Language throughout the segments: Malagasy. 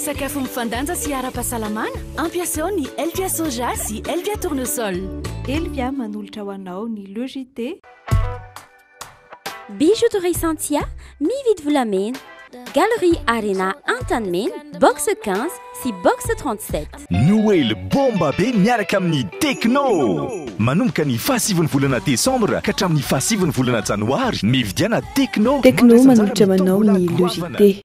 Sakafo mifandanja sy ara-pahasalamana? Ampiasao ny Elvia Soja sy Elvia Tournesol. Elvia manolotra ho anao ny Le JT. Bijouterie Santia mividy volamena. Galerie Arena Antanimena, box 15 sy box 37. Noely bomba be miaraka amin'ny Tecno! Manomboka ny fahasivy ny volana desambra ka hatramin'ny fahasivy ny volana janoary, mividiana Tecno! Tecno manolotra ho anao ny Le JT.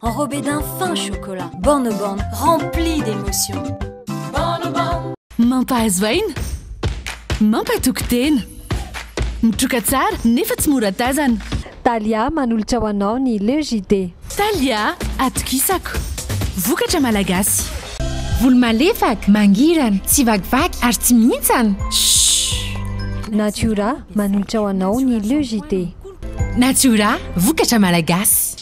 Enrobé d'un fin chocolat, Borne Borne remplie d'émotions. Borne Borne. Mampahazo aina, mampatoky tena, mitroka tsara nefa tsy mora tazana. Thalia manolotra ho anao ny Le JD. Thalia, atokisako. Vokatra malagasy. Volo malefaka, mangirana, tsy vakivaky ary tsy mihintsana. Shhh. Natura manolotra ho anao ny Le JD. Natura, vokatra malagasy.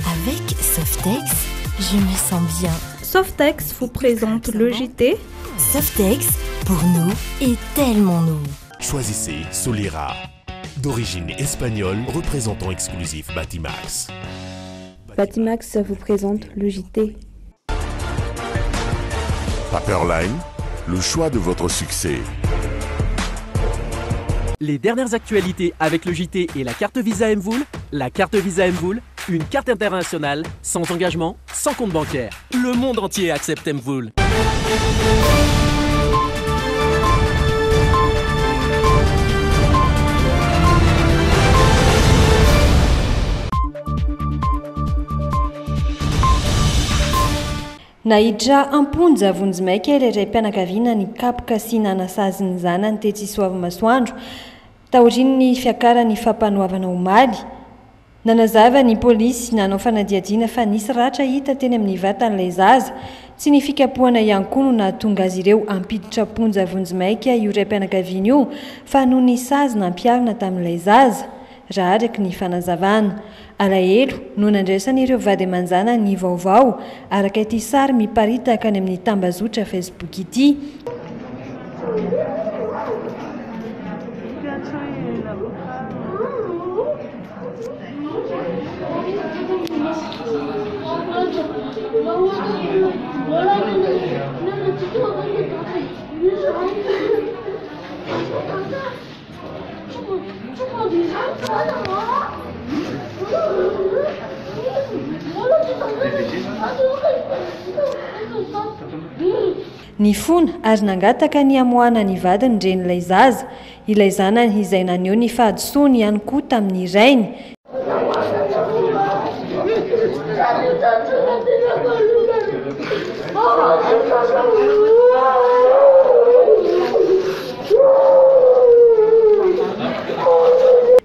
Avec Softex, je me sens bien. Softex vous présente le JT. Softex, pour nous est tellement nous. Choisissez Solira. d'origine espagnole, représentant exclusif Batimax. Batimax vous présente le JT. Paperline, le choix de votre succès. Les dernières actualités avec le JT et la carte Visa MVOL. la carte Visa Mvul. Une carte internationale, sans engagement, sans compte bancaire. Le monde entier accepte Mvool. Nahiditra am-ponja vonjimaika ilay raim-pianakaviana nikapoka sy nanasazy ny zanany tetsy Soavimasoandro, taorian'ny fiakaran'ny Fampanoavana omaly. Nanazava ny polisy nanao fanadihadiana fa nisy ratra hita teny amin'ny vatan'ilay zaza. Tsy ny fikapohana ihany koa no nahatonga azy ireo hampiditra am-ponja vonjimaika io raim-pianakaviana io fa noho ny sazy nampiharina tamin'ilay zaza, raha araka ny fanazavana. Alahelo no nandraisan'ireo vady aman-janany ny vaovao, araka ity sary miparitaka any amin'ny tambazotra Facebook ity. Nifona ary nangataka ny hamoahana ny vady ny renin'ilay zaza. Ilay zanany izay naneho ny fahadisoany ihany koa tamin'ny rainy,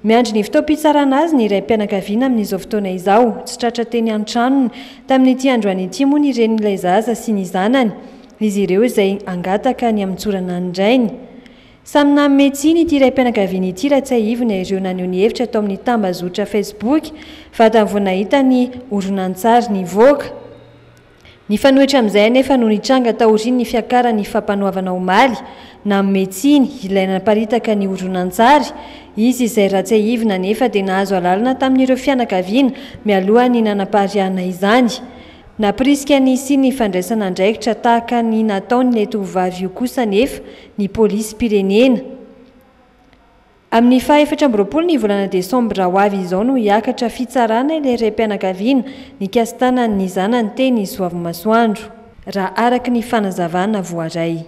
Miandry ny fotoam-pitsarana azy ny raim-pianakaviana amin'izao fotoana izao. Tsy tratra teny an-tranony tamin'ity androany ity moa ny renin'ilay zaza sy ny zanany, izy ireo izay hangataka ny hamotsorana ny rainy. Samy nanome tsiny ity raim-pianakaviana ity raha tsiahivina ireo naneho ny hevitra tao amin'ny tambazotra Facebook vatany vao nahita ny horonantsary nivoaka. Nifanohitra amin'izay anefa no nitranga taorian'ny fiakaran'ny Fampanoavana omaly. Nanome tsiny ilay naparitaka ny horonantsary izy izay raha tsiahivina anefa dia nahazo alalana tamin'ireo fianakaviana mialohan'ny nanapariahana izany. Nampirisika ny hisian'ny fandraisana andraikitra tahaka ny nataon'ileto hovavy io kosa anefa ny polisim-pirenena. Amin'ny faha efatra amby roapolo ny volana desambra ho avy izao no hiakatra fitsarana ilay raim-pianakaviana nikasitana ny zanany teny Soavimasoandro, raha araka ny fanazavana voaray.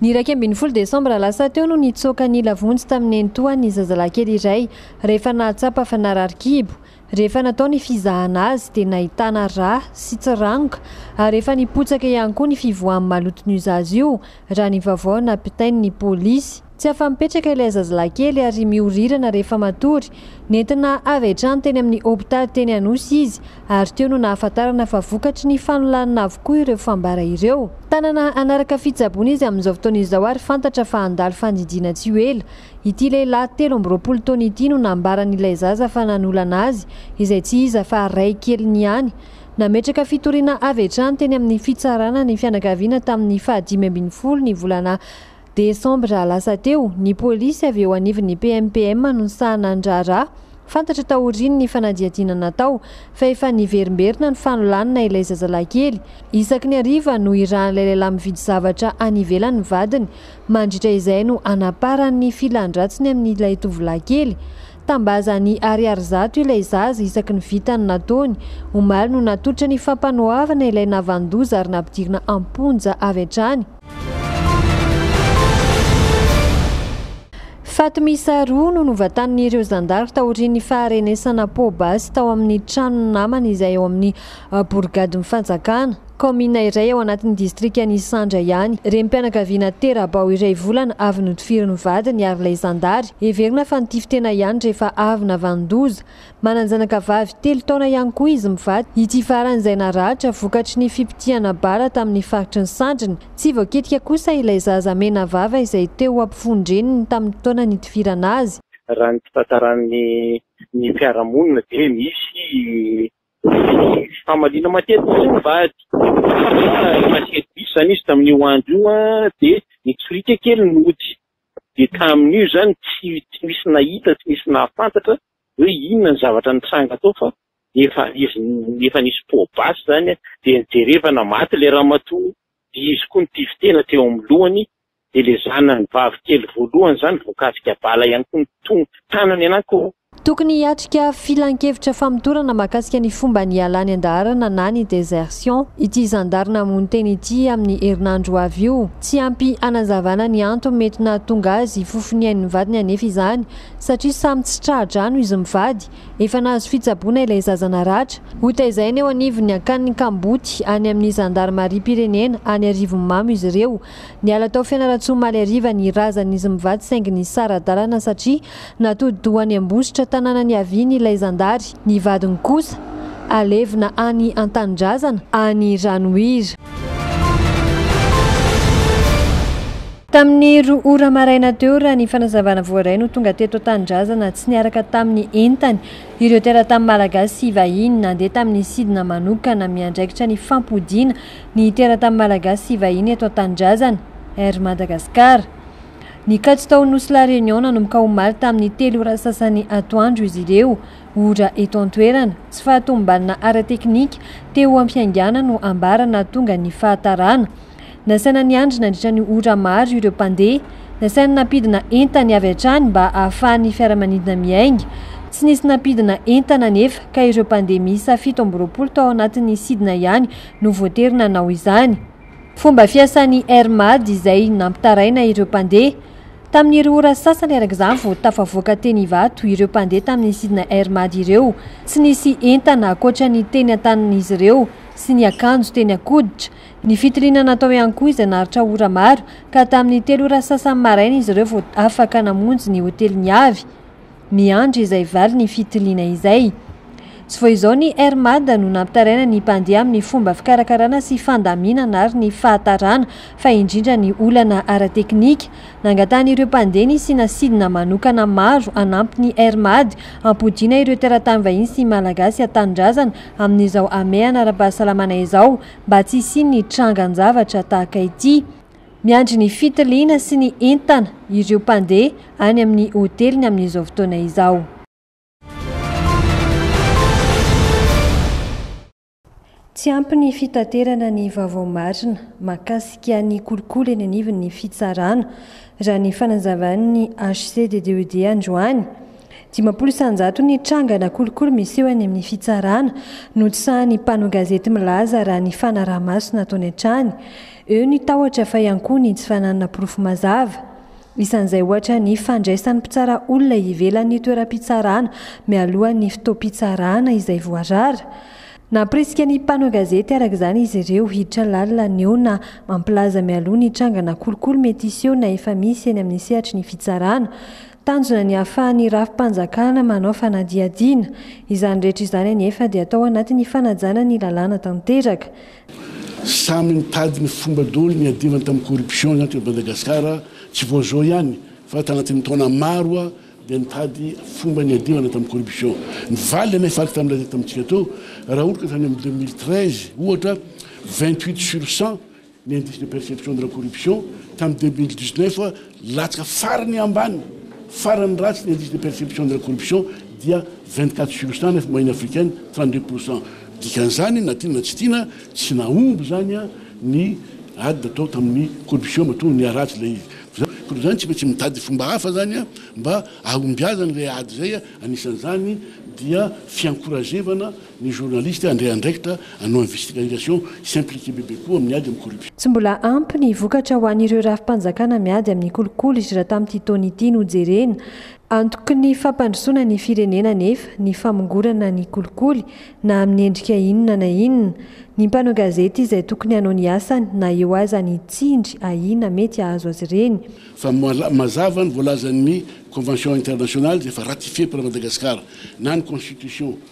Ny iraika ambin'ny folo desambra lasa teo no nitsoaka nila vonjy tamin'ny nenitoany ny zazalahy kely iray, rehefa nahatsapa fa narary kibo. Rehefa natao ny fizahana azy dia nahitana rà sy tsy rangoka ary efa nipotsaka ihany koa ny fivoahan'ny maloton'io zaza io raha ny vaovao nampitain'ny polisy. Tsy afa-mipetraka ilay zazalahy kely ary miorirana rehefa matory. Nentina avy hatrany teny amin'ny hopitaly teny Anosy izy ary teo no nahafantarana fa vokatry ny fanolanana avokoa ireo fambara ireo. Tanana hanaraka fitsaboana izy amin'izao fotoana izao ary fantatra fa handalo fandidiana tsy ho ela. Ity lehilahy telo amby roapolo taona ity no nambaran'ilay zaza fa nanolana azy, izay tsy iza fa ray keliny ihany. Nametraka fitoriana avy hatrany teny amin'ny fitsarana ny fianakaviana tamin'ny fahadimy ambin'ny folo ny volana desambra lasa teo, ny polisy avy eo anivon'ny PMPM no nisahana ny raharaha. Fantatra taorian'ny fanadihadiana natao fa efa niverimberina ny fanolanana ilay zazalahy kely, isaky ny hariva no irahan'ilay lehilahy mividy zavatra any ivelany ny vadiny. Mandritra izay no hanaparany ny filan-dratsiny amin'ilay tovolahy kely. Tambazany ariary zato ilay zaza isaky ny vitany nataony. Omaly no natolotra ny fampanoavana ilay navan-doza ary nampidirina am-ponja avy hatrany. Faty miisa roa no novatanin'ireo zandary taorian'ny faharenesana poa basy tao amin'ny tranon'ny namany izay ao amin'ny Borigadin'ny Fanjakana. Kaominina iray ao anatin'ny distrikan'i Isandra ihany. Renim-pianakaviana tera-bao iray volana avy notifirin'ny vadiny ary ilay zandary, heverina fa nitify tena ihany rehefa avy navanon-doza. Manan-janaka vavy telo taona ihany koa izy mivady, ity farany izay naratra vokatry ny fipitihana bara tamin'ny faritry ny Sandriny. Tsy voakitika kosa ilay zaza menavava izay teo ho ampovoan-dreniny tamin'ny taona nitifirana azy. Raha ny fitantaran'ny ny mpiara-monina dia misy Famaliana matetika ny vady. Passé dix izany izy tamin'io andro io dia nitsoriaka kely ny mody. Dia tamin'io izany tsy tsy nisy nahita, tsy nisy nahafantatra hoe inona ny zavatra nitranga tao fa efa izy efa nisy pot basy izany dia nijerevana maty ilay ramatoa dia izy koa nitifitena teo amin'ny lohany Dia le zanany vavy kely voalohany zany voakasika bala ihany koa ny tongony, tanany anaky ko. Tokony hiatrika filankevitra famotorana mahakasika ny fomba nialany an-daharana na ny désertion ity zandary namono tena ity amin'ny herinandro ho avy io. Tsy ampy hanazavana ny antony mety nahatonga azy hifofoniain' ny vadiny anefa izany satria samy tsy tra-drano izy mivady. Efa nahazo fitsaboana ilay zaza naratra. Hotaizaina eo anivon'ny Ankanin'ny Kamboty any amin'ny zandarimariam-pirenena any Arivonimamo izy ireo Niala tao Fianarantsoa omaly hariva ny razan'izy mivady saingy nisara-dalana satria natodi-dohany Ambositra tanàna niaviany ilay zandary. Ny vadiny kosa alevina any an-tanindrazana any Ranohira. Tamin'ny roa ora maraina teo raha ny fanazavana voaray no tonga teto an-tanindrazana tsy niaraka tamin'ny entany ireo teratany malagasy sy vahiny nandeha tamin'ny sidina manokana miandraikitra ny fampodiana ny teratan'ny Malagasy sy vahiny eto an-tanindrazana, Air Madagascar. Nikatso tao Nosy La Réunion nanomboka omaly tamin'ny telo ora sasany atoandro izy ireo. Ora eto an-toerana, tsy fahatomombanana ara-teknika teo am-piaingàna no ambara nahatonga ny fahataràna. Nasaina niandry nandritra ny ora maro ireo mpandeha. Nasaina nampidina entany avy hatrany mba hahafahan'ny fiaramanidina miainga. Tsy nisy nampidina entana anefa ka ireo mpandeha miisa fito amby roapolo tao anatin'ny sidina ihany no voatery nanao izany. Fomba fiasan'ny Air Mad izay nampitaraina ireo mpandeha. Tamin'ny roa ora sasany arak'izany vao tafavoaka teny Ivato ireo mpandeha tamin'ny sidina Air Mad ireo. Tsy nisy entana ankoatra ny teny an-tanan'izy ireo sy ny akanjo teny an-koditra. Ny fitiliana natao ihany koa izay naharitra ora maro ka tamin'ny telo ora sasany maraina izy ireo vao afaka namonjy ny hotelin'ny avy. Miandry izay valin'ny fitiliana izay. Tsy vao izao ny Air Mad no nampitaraina ny mpandeha amin'ny fomba fikarakarana sy fandaminana ary ny fahatarana fa indrindra ny olana ara-teknika. Nangatahan'ireo mpandeha ny sina sidina manokana maro hanampy ny Air Mad hampodiana ireo teratany vahiny sy Malagasy an-tanindrazana amin'izao hamehana ara-pahasalamana izao mba tsy hisian'ny trangan-javatra tahaka ity. Miandry ny fitiliana sy ny entana ireo mpandeha any amin'ny hoteliny amin'izao fotoana izao. Tsy ampy ny fitaterana ny vaovao marina mahakasika ny kolikoly eny anivon'ny fitsarana, raha ny fanazavan'ny HCDDED androany. Dimampolo isanjato ny trangana kolikoly miseho any amin'ny fitsarana, notsahan'ny mpanao gazety milaza raha ny fanaraha-maso nataony hatrany. Eo ny tahotra fa ihany koa ny tsy fananana porofo mazava. Isan'izay ohatra ny fandraisan'ny mpitsara olona ivelan'ny toeram-pitsarana mialohan'ny fotoam-pitsarana izay voarara. Nampirisika ny mpanao gazety araka izany izy ireo hiditra lalina ny eo na mampilaza mialoha ny trangana kolikoly mety hiseho na efa misy eny amin'ny sehatry ny fitsarana. Tanjona ny hahafahan'ny rafi-panjakana manao fanadihadiana. Izany rehetra izany anefa dia tao anatin'ny fanajana ny lalàna tanteraka. Samy nitady ny fomba dolo niadivany tamin'ny corruption izany teto Madagascar, tsy vao zao ihany fa tanatin'ny taona maro dia nitady fomba niadivana tamin'ny corruption ny valiny anay faritry tamin'ny lazaiko tamintsika teo raha ohatra ka tany amin'ny deux mille treize ohatra vingt huit sur cent ny indice de perception de la corruption tamin'ny deux mille dix neuf Latsaka farany ambany, farany ratsy ny indice de perception de la corruption dia vingt quatre sur cent nefa moyenne africaine trente deux pour cent. Dikan'izany, na tiana na tsy tiana, tsy nahomby izany ny ady natao tamin'ny corruption matoa niharatsy ilay izy. Fa izany izany tsy maintsy mitady fomba hafa izany mba hahombiazana ilay ady izay, anisan'izany dia fiankorazevana, Ny journaliste handray andraikitra hanao investigation sy impliqué bebe koa amin'ny ady amin'ny corruption. Tsy mbola ampy ny vokatra ho an'ireo rafi-panjakana miady amin'ny kolikoly izra tamin'ity taona ity no jerena. Antoky ny fampandrosoana ny firenena anefa ny famongorana ny kolikoly na amin'ny endrika inona na inona. Ny mpanao gazety izay tokony hanao ny asany na eo aza ny tsindry ahiana mety hahazo azy ireny. Fa mazava ny voalazan'ny convention internationale izay efa ratifié par Madagascar na ny constitution.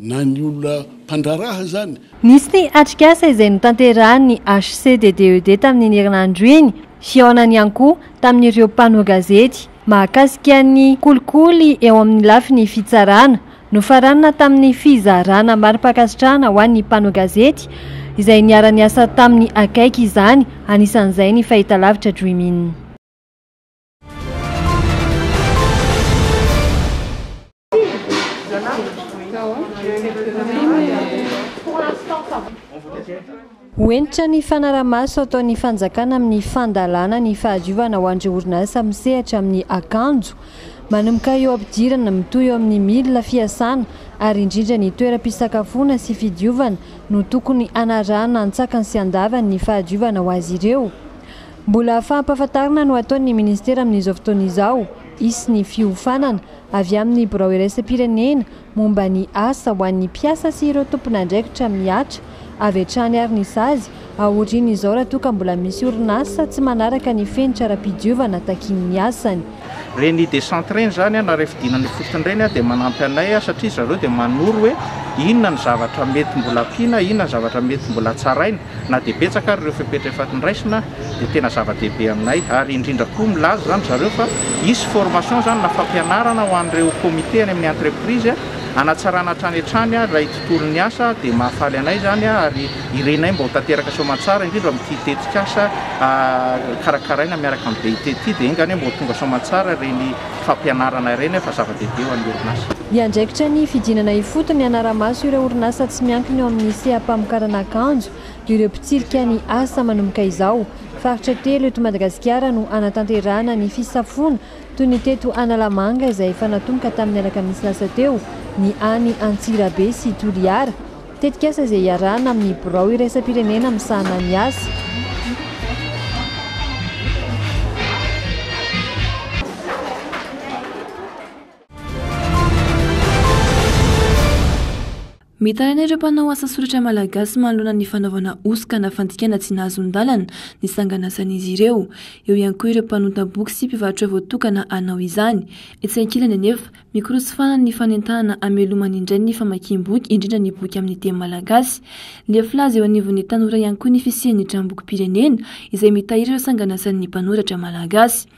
Na ny olona mpandraharaha azany. Nisy ny atrikasa izay notanterahin'ny HCDDED tamin'iny herinandro iny, fihaonany ihany koa tamin'ireo mpanao gazety, mahakasika ny kolikoly eo amin'ny lafiny fitsarana, nofaranina tamin'ny fizarana mari-pankasitrahana ho an'ny mpanao gazety izay niara-niasa taminy akaiky izany, anisan'izay ny fahitalavitra Dream In. Ho hentitra ny fanarahamaso ataon'ny fanjakana amin'ny fandalana ny fahadiovana ho an'ireo orinasa misehatra amin'ny akanjo. Manomboka eo am-pidirana, mitohy eo amin'ny milina fiasana ary indrindra ny toeram-pisakafoana sy fidiovana no tokony hanarahana antsakany sy andavany ny fahadiovana ho azy ireo. Mbola fampahafantarana no ataon'ny minisitera amin'izao fotoana izao, hisy ny fiofanana avy amin'ny birao iraisam-pirenena momba ny asa ho an'ny mpiasa sy ireo tompon'andraikitra mihatra avy hatrany ary ny sazy aorian'izao raha toa ka mbola misy orinasa tsy manaraka ny fenitra ara-pidiovana takian'ny asany. Reny descente reny zany na refa dinana ifotony reny dia manampy anay satria zareo dia manoro hoe inona ny zavatra mety mbola ampiana, inona ny zavatra mety mbola hatsaraina. Na dia betsaka ary ireo fepetra efa nraisina dia tena zava-dehibe aminay ary indrindra koa milaza zany zareo fa hisy formation zany na fampianarana ho an'ireo comité any amin'ny entreprise hanatsarana hatrany hatrany ilay tontolon'ny asa dia mahafaly anay zany ary I Renay mba ho tanteraka sy Soamantsara indrindra ao amin'ity tetikasa karakaraina miaraka amin'ny BIT ity dia enga anie mba ho tonga Soamantsara ireny fampianarana ireny fa zava-dehibe ho an'ny orinasa. Hiandraikitra ny fidinana ifotony hanara-maso ireo orinasa tsy miankina eo amin'ny seha-pamokarana akanjo ireo mpitsirika ny asa manomboka izao. Faritra telo eto Madagasikara no hanatanterahana ny fisafoana toy ny teto Analamanga izay efa natomboka tamin'ny alakamisy lasa teo, ny any Antsirabe sy Toliara. Tetikasa izay iarahana amin'ny birao iraisam-pirenena misahana ny asa. Mitaraina ireo mpanao asa soratra malagasy manoloana ny fanaovana hosoka na fandikana tsy nahazon-dalana ny sanganasan'izy ireo. Eo ihany koa ireo mpanonta boky sy mpivarotra voatokana hanao izany. Etsy ankilany anefa, Mikorosy faly ny fanentanana hamelomana indray ny famakiam-boky, indrindra ny boky amin'ny teny malagasy. Leo filaza eo anivon'ny tanora ihany koa ny fisian'ny tranombokim-pirenena, izay mitahiry ireo sanganasan'ny mpanoratra malagasy.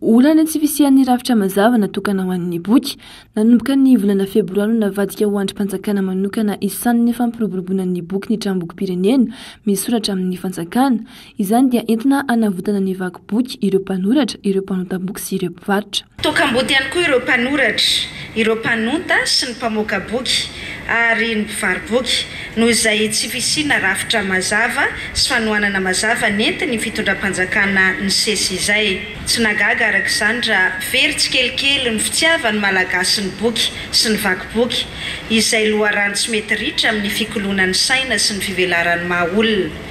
Olana ny tsy fisian'ny rafitra mazava natokana ho an'ny boky. Nanomboka ny volana febroary no navadika ho andrim-panjakana manokana isanin'ny fampiroboroboana ny boky ny tranombokim-pirenena misoratra amin'ny fanjakana. Izany dia entina hanavotana ny vaky boky ireo mpanoratra, ireo mpanonta-boky sy ireo mpivarotra. Tokamboty ihany koa ireo mpanoratra, ireo mpanonta sy ny mpamoaka boky ary ny mpivaro-boky noho izay tsy fisiana rafitra mazava sy fanohanana mazava nentin'ny fitondram-panjakana nisesy izay. Tsy nahagaga araka izany raha very tsikelikely ny fitiavan'ny Malagasy ny boky sy ny vaky boky, izay loharano tsy mety ritra amin'ny fikoloana ny saina sy ny fivelaran'ny maha olona.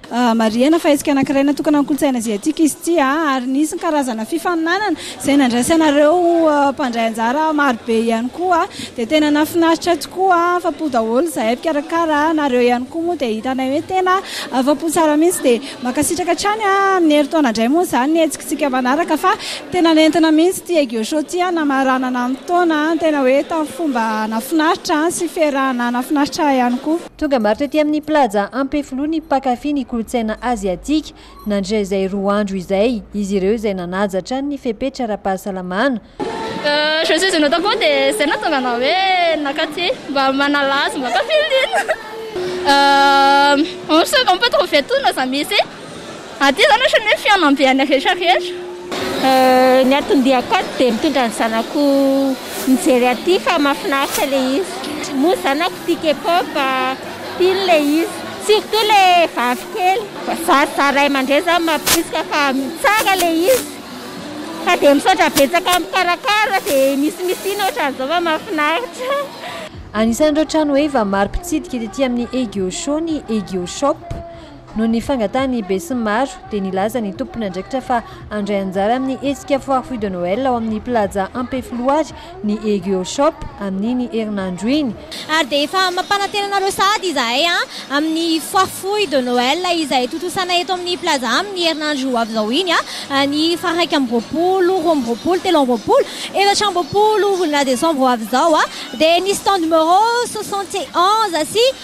Marihina fa hetsika anankiray natokana ho an'ny kolontsaina aziatika izy ity ary nisy ny karazana fifaninanana izay nandraisanareo mpandray anjara marobe ihany koa dia tena nahafinaritra tokoa, afa-po daholo izahay mpikarakara, nareo ihany koa moa dia hitanay hoe tena afa-po tsara mihitsy dia mankasitraka hatrany amin'ny herintaona indray moa izany ny hetskintsika manaraka fa tena nentina mihitsy ity Egyo Show ity hanamarana ny taona tena hoe tamin'ny fomba nahafinaritra sy fiaraha-nanafinaritra ihany koa. Tonga maro tety amin'ny Plaza Ampefiloha ny mpankafy ny kolontsaina aziatika. Nandritra izay roa andro izay, izy ireo izay nanaja hatrany ny fepetra ara-pahasalamana. Je suis une otaku dia izay no nahatonga anah hoe nankaty mba manala azy mankafy liana. On peut trouver tout nos amis ici. Aty izany ohatrany hoe fihaonambeana rehetra rehetra. Ny atombiako ato dia mitondra ny zanako mijery aty fa mahafinaritra ilay izy. Moa ny zanako tia K-pop, tiany ilay izy. Surtout ilay vavikely. Za za ray aman-dreny izany mamporisika fa tsara ilay izy. Fa dia misaotra betsaka mikarakara dia misimisihina ohatran'izao fa mahafinaritra. Anisan'ireo trano ev maro mpitsidika ety amin'ny Egyo Show ny Egyo Shop. Noho ny fangatahan'ny besinimaro dia nilaza ny tompon'andraikitra fa handray anjara amin'ny hetsika Foire Fruits de Noël ao amin'ny Plaza Ampefiloary ny Egeo Shop amin'iny herinandro iny. Ary dia efa mampanantena anareo sahady izahay amin'ny Foire Fruits de Noël izay tontosanay eto amin'ny Plaza amin'ny herinandro ho avy izao iny, ny faha iraika amby roapolo, roa amby roapolo, telo amby roapolo, efatra amby roapolo volana desambra ho avy izao. Dia ny stand numéro soixante et onze sy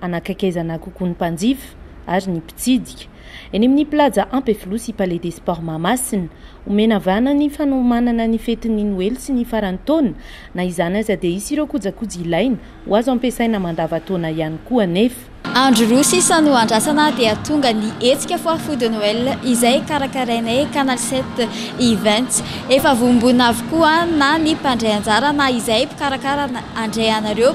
hanakaikaizana kokoa ny mpanjifa ary ny mpitsidika. Eny amin'ny Plaza Ampefiloha sy Palais des Sports Mahamasina, omena vahana ny fanomanana ny fetin'ny Noely sy ny faran'ny taona. Na izany aza dia hisy ireo kojakoja ilaina ho azo ampiasaina mandavan-taona ihany koa anefa. Andro roa sisa no andrasana dia tonga ny hetsika Foire-Fou de Noël izay karakarainay Canal sept Events. Efa vonombonona avokoa na ny mpandray anjara na izay mpikarakara handray anareo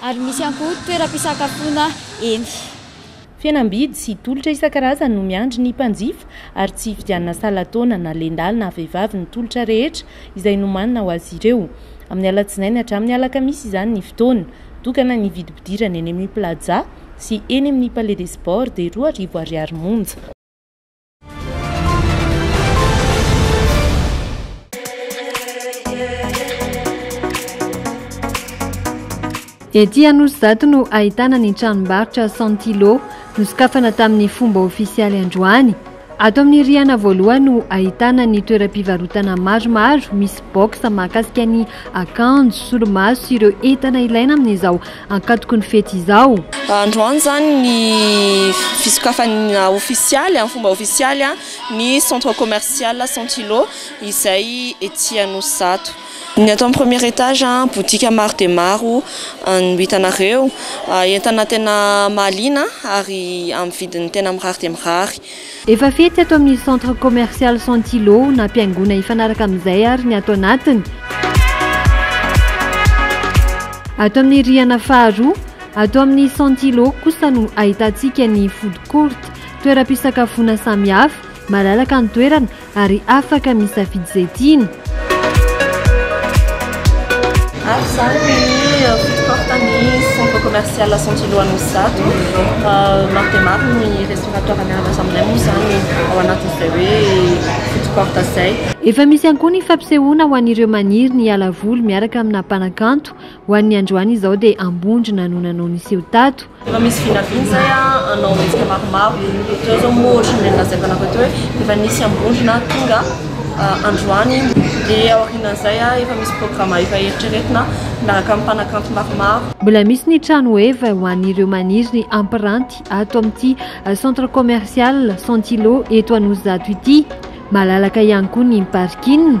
Ary misy ihany koa toeram-pisakafoana eny. Fihenam-bidy sy tolotra isan-karazany no miandry ny mpanjifa ary tsy hifidianana sahala taona na lehilahy na vehivavy ny tolotra rehetra izay nomanina ho azy ireo. Amin'ny alatsinainy hatramin'ny alakamisy izany ny fotoana. Tokana ny vidim-pidirana eny amin'ny Plaza sy eny amin'ny Palais des Sports dia roa arivo ariary monja. Ety Anosizato no ahitana ny tranombarotra Santilo nosokafana tamin'ny fomba ofisialy androany. Ato amin'ny rihana voalohany no ahitana ny toeram-pivarotana maromaro misy box mahakasika ny akanjo, solomaso sy ireo entana ilaina amin'izao Ankatoky ny fety izao. Androany izany ny fisokafana ofisialy, amin'ny fomba ofisialy, ny centre commercial Santilo izay etsy Anosizato. Ny ato amin'ny premier étage, boutique maro dia maro no hitanareo. Entana tena mahaliana ary amin'ny vidiny tena mirary dia mirary. Efa fetsy ato amin'ny Centre Commercial Santilo na mpihaingona hifanaraka amin'izay ary ny ato anatiny. Ato amin'ny rihana faharoa, ato amin'ny Santilo, kosa no ahitantsika ny Food Court, toeram-pisakafoana samihafa, malalaka ny toerana Ary afaka misafidy izay tiana. Ato izany ny fototr'porte ny centre commercial Sanjilo Anosizato. Maro dia maro ny restaurateur miara-miasa aminay moa izany ao anatin'izay hoe fototr'porte izay. Efa misy ihany koa ny fampisehoana ho an'ireo maniry ny hiala voly miaraka amina mpanakanto. Ho an'ny androany izao dia ambondrona no nanao niseho tato. Efa misy vinavina izay hanao hetsika maromaro. Ohatra izao moa ohatran'ny ilay nolazaiko anareo teo hoe efa nisy ambondrona tonga androany. Dia aorianan'izay efa misy programa efa eritreretina miaraka amin'ny mpanakanto maromaro. Mbola misy ny trano Wave ho an'ireo maniry hampiranty ato amin'ity centre commercial Santilo eto Anosizato ity. Malalaka ihany koa ny parking.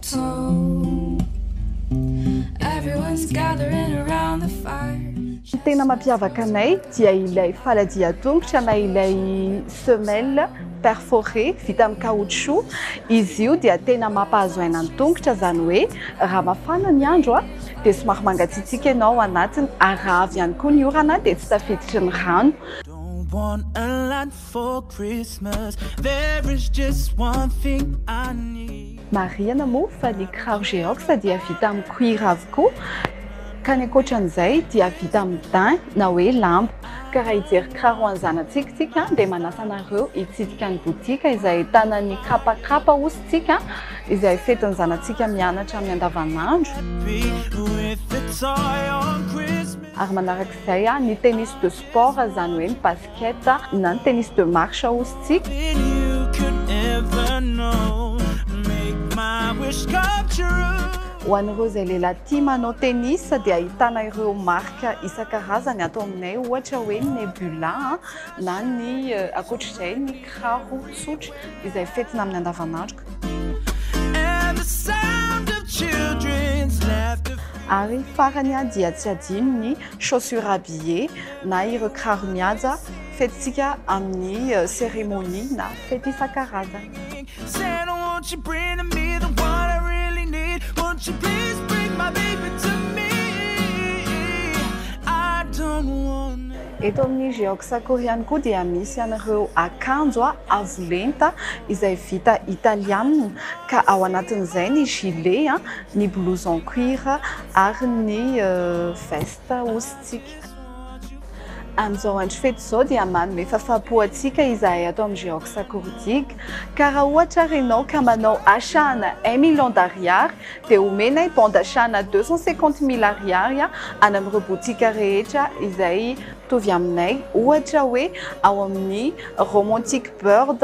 Ny tena mampiavaka anay dia ilay faladia-tongotra na ilay semelle perforée vita amin'ny caoutchouc. Izy io dia tena mampahazo aina ny tongotra, izany hoe raha mafana ny andro dia somary mangatsiatsiaka ianao ao anatiny ary raha avy ihany koa ny orana dia tsy tafiditry ny rano. Marihana moa fa ny kiraro Geox dia vita amin'ny cuir avokoa ka ny ankoatran'izay dia vita amin'ny daim na hoe lamba. Ka raha hijery kiraro ho an'ny zanatsika isika dia manasa anareo hitsidika ny botika izay ahitana ny kapakapa hozy tsika izay fetin'ny zanatsika mianatra amin'ny andavanandro. Ary manarak'izay ny tennis de sport izany hoe ny basket. Keta na ny tennis de marche ozy tsika. Ho an'ireo izay lehilahy tia manao tennis dia ahitana ireo marika isan-karazany ato aminay ohatra hoe ny Nebula na ny ankoatr'izay ny kiraro tsotra izay fentina amin'ny andavanandro ary farany dia tsy adino ny chaussures habillées na ireo kiraro mihaja fetintsika amin'ny seremonia na fety isan-karazany. Eto amin'ny Geox Accor ihany koa dia misy an'ireo akanjo avo lenta izay vita italiana ka ao anatin'izay ny gilet, ny blouson cuir ary ny veste hosintsika. Amin'izao andro fety izao dia manome fafampo antsika izahay ato amin'ny Geox Akordia. Ka raha ohatra ary ianao ka manao achats-na un million d'ariary dia homenay bon d'achat-na deux cent cinquante mille ariary any amin'ireo botika rehetra izay mitovy aminay, ohatra hoe ao amin'ny Romantic Bird.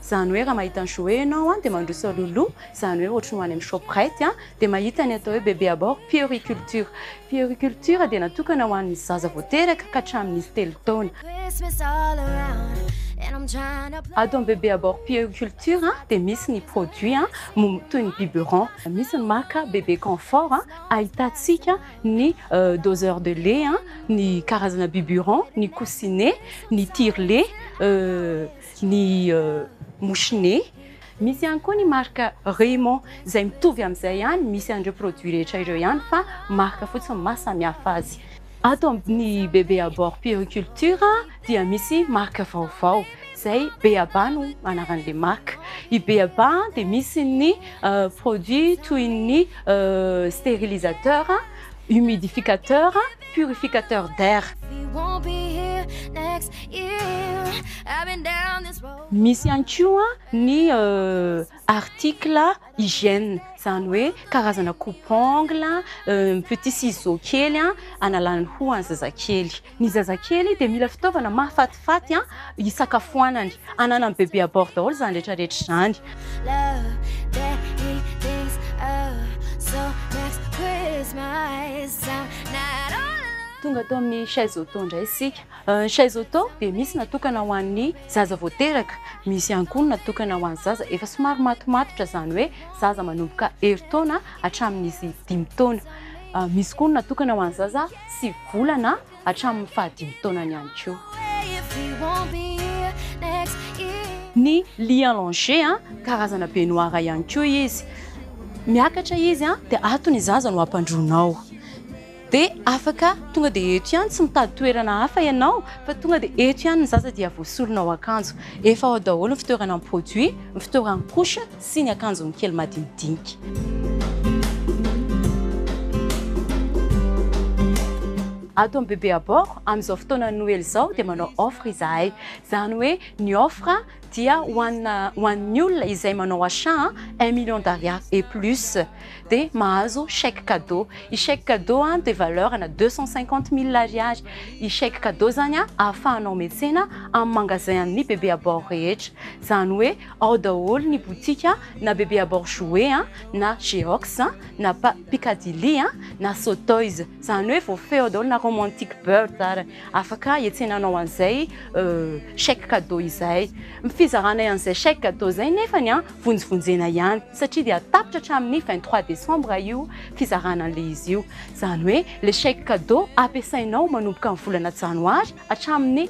Izany hoe raha mahita ny Jouet ianao dia mandroso Loulou, izany hoe ohatry ny ho any amin'ny Shoprite, dia mahita ny atao hoe Bébé à bord Puériculture. Puériculture dia natokana ho an'ny zaza vao teraka ka hatramin'ny telo taona. Ato amin'ny Bébé à bord Puériculture dia misy ny produits momy toy ny biberon. Misy ny marika Bébé Confort ahitantsika ny doseur de lait, ny karazana biberon, ny coussinet, ny tire-lait, ny Mouchne, misy ihany koa ny marika Raymond izay mitovy amin'izay ihany, misy an'ireo produits rehetra ireo ihany fa marika fotsiny maha samihafa azy. Ato amin'ny Bébé à bord Puériculture dia misy marika vaovao izay Béaba no anaran'ilay marika. I Béaba dia misy ny produits toy ny stérilisateur. humidificateur, purificateur d'air. Misy ihany koa ny article hygiène, izany hoe karazana coupe ongle, petit ciseau kely hanalana ny hoho an'ny zazakely. Ny zazakely dia mila fitaovana mahafatifaty hisakafoanany. Ananan'ny bebe à bord daholo izany rehetra rehetra izany. Tonga ato amin'ny chaise auto indray isika. Ny chaise auto dia misy natokana ho an'ny zaza vao teraka, misy ihany koa ny natokana ho an'ny zaza efa somary matomatotra izany hoe zaza manomboka herintaona hatramin'izy dimy taona. Misy koa ny natokana ho an'ny zaza. sy volana hatramin'ny fahadimy taonany ihany koa. Ny Lion Lange, karazana be noir ihany koa izy. Miakatra izy dia ato ny zaza no hampandroanao. Dia afaka tonga dia eto ihany, tsy mitady toerana hafa ianao fa tonga dia eto ihany ny zaza dia voasolonao akanjo. Efa ao daholo ny fitoerana ny produits, ny fitoerany couche. sy ny akanjony kely madinidinika. Ato amin'ny Bebe à bord, amin'izao fotoanan'ny Noely izao dia manao offre izahay. Izany hoe ny offre dia ho anà ho an'ny olona izay manao achat un million d'ariary et plus dia mahazo chèque cadeau. Io chèque cadeau io dia valeur-na deux cent cinquante mille ariary. Io chèque cadeau izany ahafahanao miantsena amin'ny magasin-n'ny Bebe à bord rehetra. Izany hoe. Ao daholo ny boutique na bébé à bord jouet a, na geox a, na pa piccadilly a, na sotoys. Zany hoe voafehy ao daholo na romantic birds ary. Afaka iantsenanao an'izay chèque cadeau izay. Ny fizaranay an'izay chèque cadeau izay nefany a, vonjivonjena ihany satria dia tapitra hatramin'ny vingt trois décembre io fizarana an'ilay izy io. Zany hoe le chèque cadeau ampiasainao manomboka ny volana janoary hatramin'ny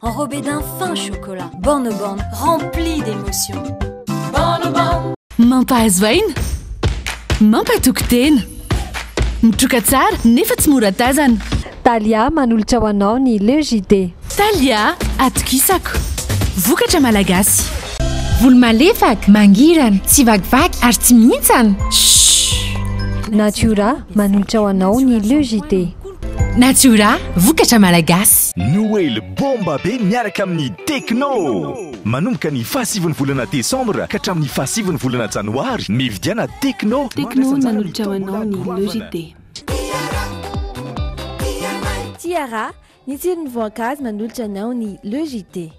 Enrobé d'un fin chocolat, Borne Borne remplie d'émotion. Borne Borne. Mampahazo aina, mampatoky tena, mitroka tsara nefa tsy mora tazana. Talia manolotra ho anao ny Le JD. Talia, atokisako. Vokatra malagasy. Volo malefaka, mangirana, tsy vakivaky ary tsy mihintsana. Shhh. Natura manolotra ho anao ny Le JD. Natura, vokatra malagasy. Noely bomba be miaraka amin'ny Tecno! Manomboka ny fahasivin'ny volana desambra ka hatramin'ny fahasivin'ny volana janoary, mividiana Tecno! Tecno nanolotra ho anao ny Logite. Tiara, ny tsiron'ny voankazo manolotra anao ny Logite.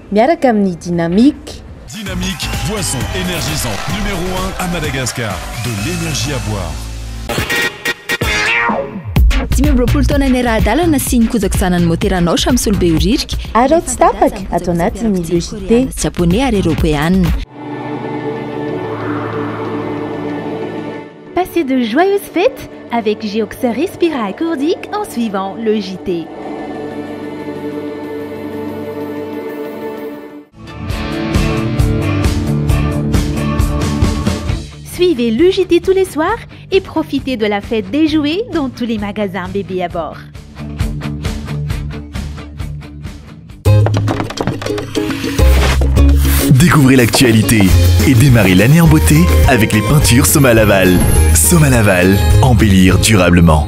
miaraka amin'ny Dynamique. Dynamique, boisson énergisante numéro un à Madagascar, de l'énergie à boire. Dimy amby roapolo taona ny rahadalana sy ny kojakojana ny motera Naosha misolo be ho ririka. Arao tsy tapaka ato anatin'ny Le JT. Japoney ary Eropeana. de joyeuses fêtes avec Geoxa Respira en suivant le JT. Vivez le tous les soirs et profitez de la fête des jouets dans tous les magasins bébés à bord. Découvrez l'actualité et démarrez l'année en beauté avec les peintures Soma Laval. Soma Laval, embellir durablement.